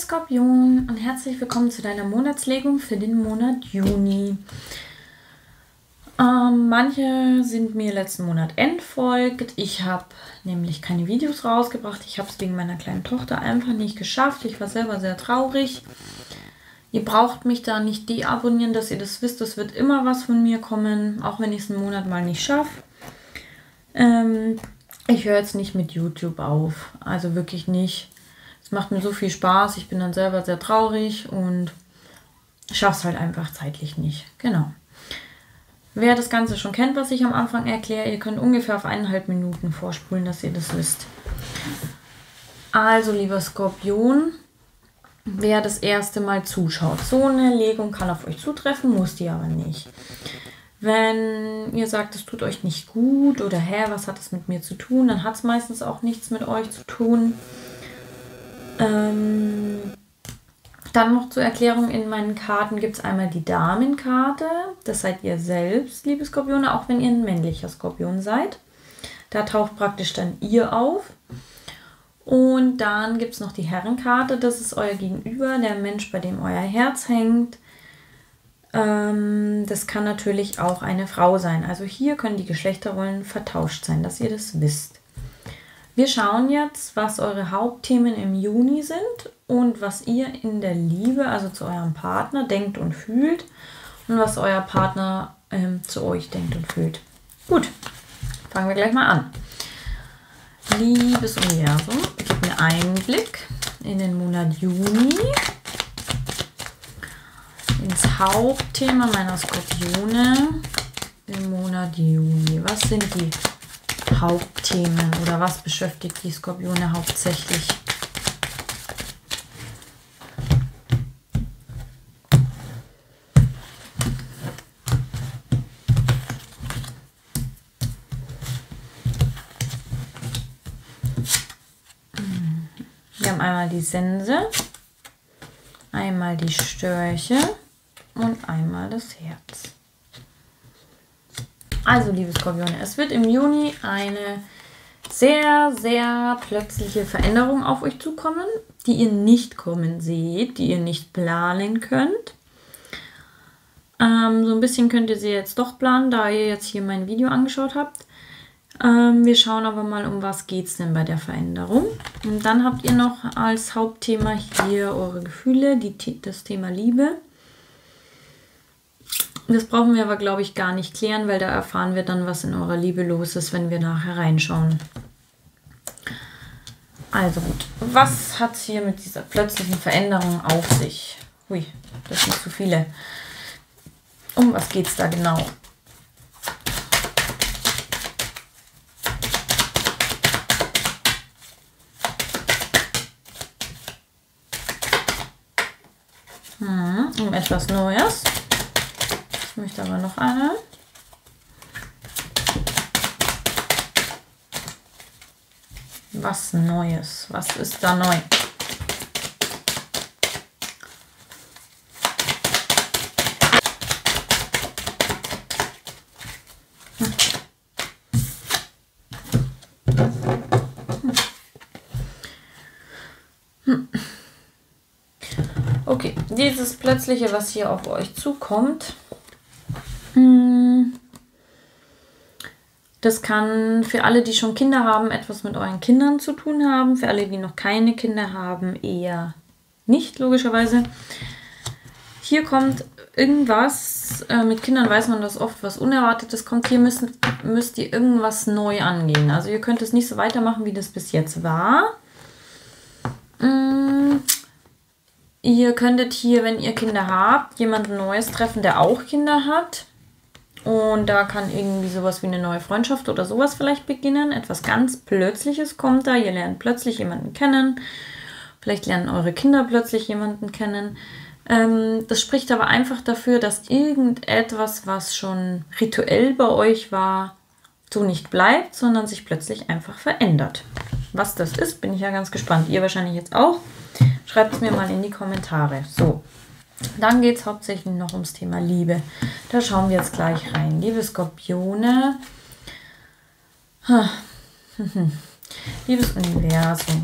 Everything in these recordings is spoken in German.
Skorpion und herzlich willkommen zu deiner Monatslegung für den Monat Juni. Ähm, manche sind mir letzten Monat entfolgt. Ich habe nämlich keine Videos rausgebracht. Ich habe es wegen meiner kleinen Tochter einfach nicht geschafft. Ich war selber sehr traurig. Ihr braucht mich da nicht deabonnieren, dass ihr das wisst. Es wird immer was von mir kommen, auch wenn ich es einen Monat mal nicht schaffe. Ähm, ich höre jetzt nicht mit YouTube auf. Also wirklich nicht. Es macht mir so viel Spaß. Ich bin dann selber sehr traurig und schaffe es halt einfach zeitlich nicht. Genau. Wer das Ganze schon kennt, was ich am Anfang erkläre, ihr könnt ungefähr auf eineinhalb Minuten vorspulen, dass ihr das wisst. Also, lieber Skorpion, wer das erste Mal zuschaut, so eine Legung kann auf euch zutreffen, muss die aber nicht. Wenn ihr sagt, es tut euch nicht gut oder hä, was hat das mit mir zu tun, dann hat es meistens auch nichts mit euch zu tun. Ähm, dann noch zur Erklärung in meinen Karten gibt es einmal die Damenkarte. Das seid ihr selbst, liebe Skorpione, auch wenn ihr ein männlicher Skorpion seid. Da taucht praktisch dann ihr auf. Und dann gibt es noch die Herrenkarte. Das ist euer Gegenüber, der Mensch, bei dem euer Herz hängt. Ähm, das kann natürlich auch eine Frau sein. Also hier können die Geschlechterrollen vertauscht sein, dass ihr das wisst. Wir schauen jetzt, was eure Hauptthemen im Juni sind und was ihr in der Liebe, also zu eurem Partner, denkt und fühlt und was euer Partner ähm, zu euch denkt und fühlt. Gut, fangen wir gleich mal an. Liebes Universum, gib mir Einblick in den Monat Juni, ins Hauptthema meiner Skorpione im Monat Juni. Was sind die Hauptthemen oder was beschäftigt die Skorpione hauptsächlich? Wir haben einmal die Sense, einmal die Störche und einmal das Herz. Also, liebe Skorpione, es wird im Juni eine sehr, sehr plötzliche Veränderung auf euch zukommen, die ihr nicht kommen seht, die ihr nicht planen könnt. Ähm, so ein bisschen könnt ihr sie jetzt doch planen, da ihr jetzt hier mein Video angeschaut habt. Ähm, wir schauen aber mal, um was geht es denn bei der Veränderung. Und dann habt ihr noch als Hauptthema hier eure Gefühle, die, das Thema Liebe. Das brauchen wir aber, glaube ich, gar nicht klären, weil da erfahren wir dann, was in eurer Liebe los ist, wenn wir nachher reinschauen. Also gut, was hat es hier mit dieser plötzlichen Veränderung auf sich? Hui, das sind zu viele. Um was geht es da genau? Hm, um etwas Neues möchte aber noch eine. Was Neues? Was ist da neu? Okay, dieses plötzliche, was hier auf euch zukommt, hm. Das kann für alle, die schon Kinder haben, etwas mit euren Kindern zu tun haben. Für alle, die noch keine Kinder haben, eher nicht, logischerweise. Hier kommt irgendwas, äh, mit Kindern weiß man das oft, was Unerwartetes kommt. Hier müssen, müsst ihr irgendwas neu angehen. Also ihr könnt es nicht so weitermachen, wie das bis jetzt war. Hm. Ihr könntet hier, wenn ihr Kinder habt, jemanden Neues treffen, der auch Kinder hat. Und da kann irgendwie sowas wie eine neue Freundschaft oder sowas vielleicht beginnen. Etwas ganz Plötzliches kommt da. Ihr lernt plötzlich jemanden kennen. Vielleicht lernen eure Kinder plötzlich jemanden kennen. Ähm, das spricht aber einfach dafür, dass irgendetwas, was schon rituell bei euch war, so nicht bleibt, sondern sich plötzlich einfach verändert. Was das ist, bin ich ja ganz gespannt. Ihr wahrscheinlich jetzt auch. Schreibt es mir mal in die Kommentare. So, dann geht es hauptsächlich noch ums Thema Liebe. Da schauen wir jetzt gleich rein. Liebe Skorpione. Liebes Universum.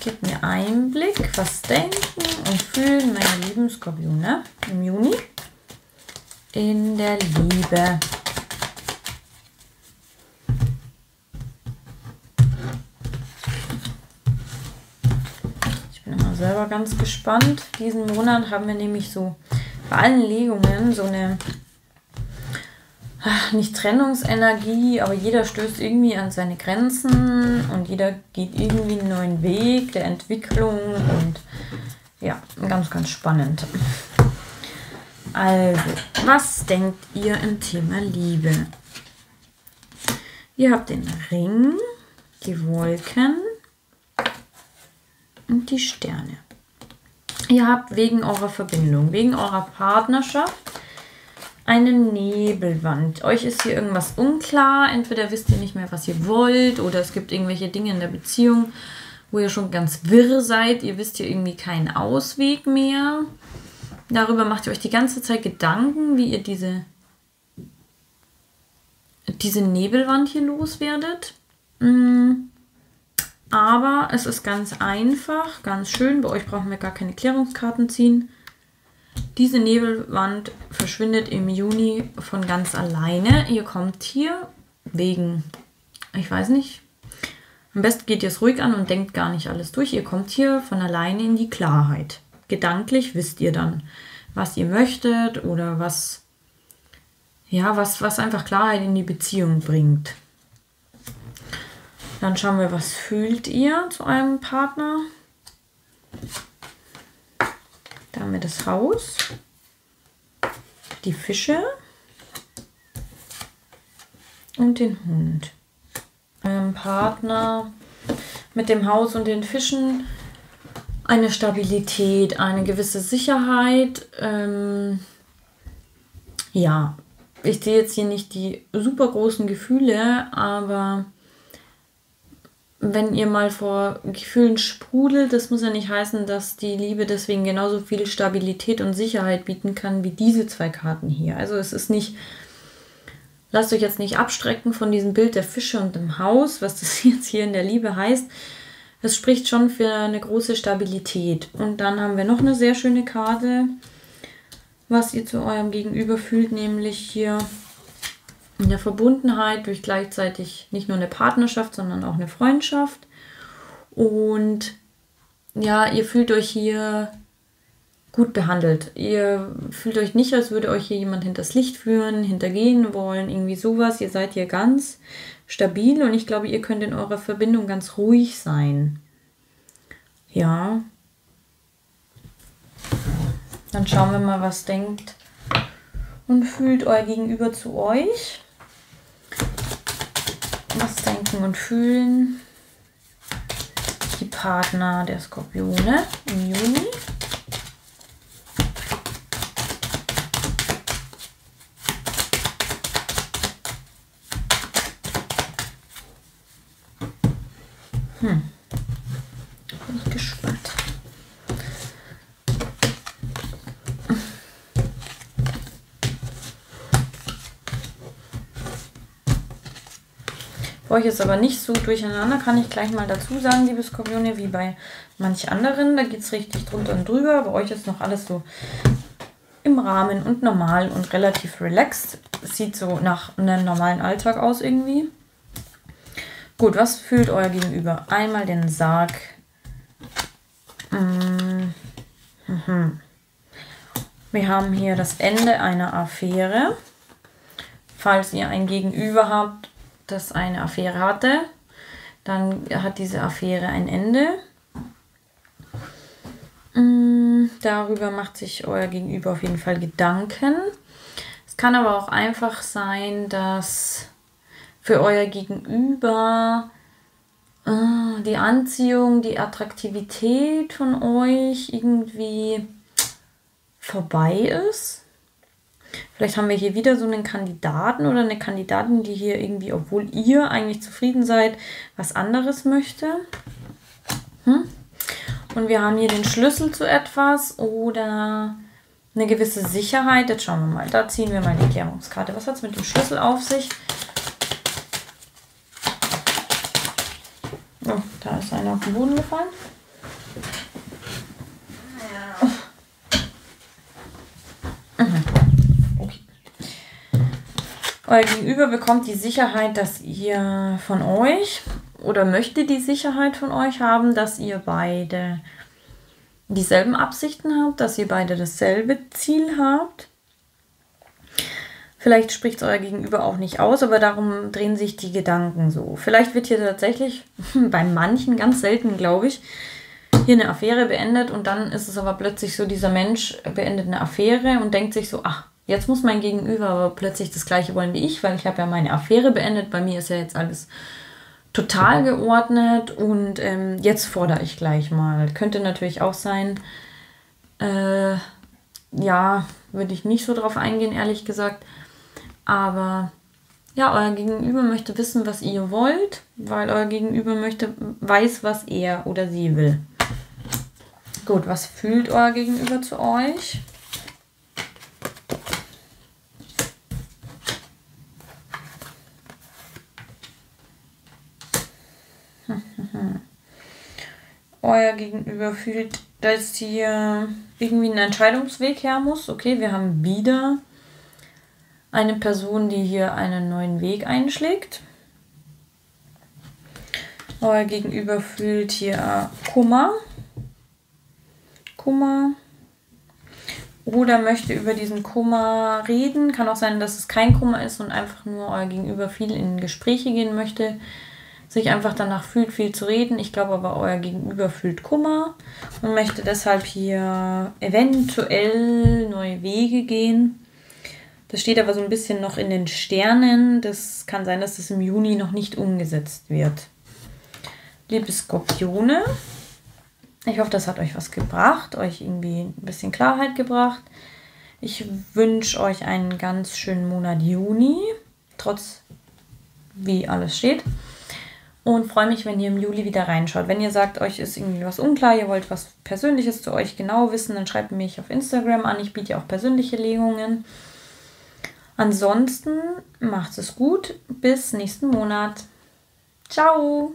Gebt mir Einblick, was denken und fühlen meine lieben Skorpione im Juni in der Liebe. Ich bin immer selber ganz gespannt. Diesen Monat haben wir nämlich so bei allen Legungen so eine nicht Trennungsenergie, aber jeder stößt irgendwie an seine Grenzen und jeder geht irgendwie einen neuen Weg der Entwicklung und ja, ganz, ganz spannend. Also, was denkt ihr im Thema Liebe? Ihr habt den Ring, die Wolken und die Sterne. Ihr habt wegen eurer Verbindung, wegen eurer Partnerschaft eine Nebelwand. Euch ist hier irgendwas unklar. Entweder wisst ihr nicht mehr, was ihr wollt, oder es gibt irgendwelche Dinge in der Beziehung, wo ihr schon ganz wirr seid. Ihr wisst hier irgendwie keinen Ausweg mehr. Darüber macht ihr euch die ganze Zeit Gedanken, wie ihr diese, diese Nebelwand hier loswerdet. Mm. Aber es ist ganz einfach, ganz schön. Bei euch brauchen wir gar keine Klärungskarten ziehen. Diese Nebelwand verschwindet im Juni von ganz alleine. Ihr kommt hier wegen, ich weiß nicht, am besten geht ihr es ruhig an und denkt gar nicht alles durch. Ihr kommt hier von alleine in die Klarheit. Gedanklich wisst ihr dann, was ihr möchtet oder was, ja, was, was einfach Klarheit in die Beziehung bringt. Dann schauen wir, was fühlt ihr zu eurem Partner. Da haben wir das Haus, die Fische und den Hund. Eurem Partner mit dem Haus und den Fischen eine Stabilität, eine gewisse Sicherheit. Ähm, ja, ich sehe jetzt hier nicht die super großen Gefühle, aber wenn ihr mal vor Gefühlen sprudelt, das muss ja nicht heißen, dass die Liebe deswegen genauso viel Stabilität und Sicherheit bieten kann wie diese zwei Karten hier. Also es ist nicht, lasst euch jetzt nicht abstrecken von diesem Bild der Fische und dem Haus, was das jetzt hier in der Liebe heißt. Es spricht schon für eine große Stabilität. Und dann haben wir noch eine sehr schöne Karte, was ihr zu eurem Gegenüber fühlt, nämlich hier in der Verbundenheit durch gleichzeitig nicht nur eine Partnerschaft, sondern auch eine Freundschaft. Und ja, ihr fühlt euch hier gut behandelt. Ihr fühlt euch nicht, als würde euch hier jemand hinters Licht führen, hintergehen wollen, irgendwie sowas. Ihr seid hier ganz stabil und ich glaube, ihr könnt in eurer Verbindung ganz ruhig sein. Ja. Dann schauen wir mal, was denkt und fühlt euer Gegenüber zu euch. Was denken und fühlen die Partner der Skorpione im Juni? Hm. Bei euch ist aber nicht so durcheinander, kann ich gleich mal dazu sagen, liebe Skorpione, wie bei manch anderen. Da geht es richtig drunter und drüber. Bei euch ist noch alles so im Rahmen und normal und relativ relaxed. Sieht so nach einem normalen Alltag aus irgendwie. Gut, was fühlt euer Gegenüber? Einmal den Sarg. Mhm. Wir haben hier das Ende einer Affäre. Falls ihr ein Gegenüber habt, das eine Affäre hatte. Dann hat diese Affäre ein Ende. Mm, darüber macht sich euer Gegenüber auf jeden Fall Gedanken. Es kann aber auch einfach sein, dass für euer Gegenüber äh, die Anziehung, die Attraktivität von euch irgendwie vorbei ist. Vielleicht haben wir hier wieder so einen Kandidaten oder eine Kandidatin, die hier irgendwie, obwohl ihr eigentlich zufrieden seid, was anderes möchte. Hm? Und wir haben hier den Schlüssel zu etwas oder eine gewisse Sicherheit. Jetzt schauen wir mal. Da ziehen wir mal die Klärungskarte. Was hat es mit dem Schlüssel auf sich? Oh, da ist einer auf den Boden gefallen. Euer Gegenüber bekommt die Sicherheit, dass ihr von euch oder möchte die Sicherheit von euch haben, dass ihr beide dieselben Absichten habt, dass ihr beide dasselbe Ziel habt. Vielleicht spricht es euer Gegenüber auch nicht aus, aber darum drehen sich die Gedanken so. Vielleicht wird hier tatsächlich, bei manchen ganz selten, glaube ich, hier eine Affäre beendet und dann ist es aber plötzlich so, dieser Mensch beendet eine Affäre und denkt sich so, ach, jetzt muss mein Gegenüber aber plötzlich das gleiche wollen wie ich, weil ich habe ja meine Affäre beendet, bei mir ist ja jetzt alles total geordnet und ähm, jetzt fordere ich gleich mal. Könnte natürlich auch sein, äh, ja, würde ich nicht so drauf eingehen, ehrlich gesagt. Aber ja, euer Gegenüber möchte wissen, was ihr wollt, weil euer Gegenüber möchte, weiß, was er oder sie will. Gut, was fühlt euer Gegenüber zu euch? Euer Gegenüber fühlt, dass hier irgendwie ein Entscheidungsweg her muss. Okay, wir haben wieder eine Person, die hier einen neuen Weg einschlägt. Euer Gegenüber fühlt hier Kummer. Kummer. Oder möchte über diesen Kummer reden. Kann auch sein, dass es kein Kummer ist und einfach nur euer Gegenüber viel in Gespräche gehen möchte sich einfach danach fühlt, viel zu reden. Ich glaube aber, euer Gegenüber fühlt Kummer und möchte deshalb hier eventuell neue Wege gehen. Das steht aber so ein bisschen noch in den Sternen. Das kann sein, dass das im Juni noch nicht umgesetzt wird. Liebe Skorpione, ich hoffe, das hat euch was gebracht, euch irgendwie ein bisschen Klarheit gebracht. Ich wünsche euch einen ganz schönen Monat Juni, trotz wie alles steht und freue mich, wenn ihr im Juli wieder reinschaut. Wenn ihr sagt, euch ist irgendwie was unklar, ihr wollt was Persönliches zu euch genau wissen, dann schreibt mich auf Instagram an. Ich biete ja auch persönliche Legungen. Ansonsten macht es gut. Bis nächsten Monat. Ciao!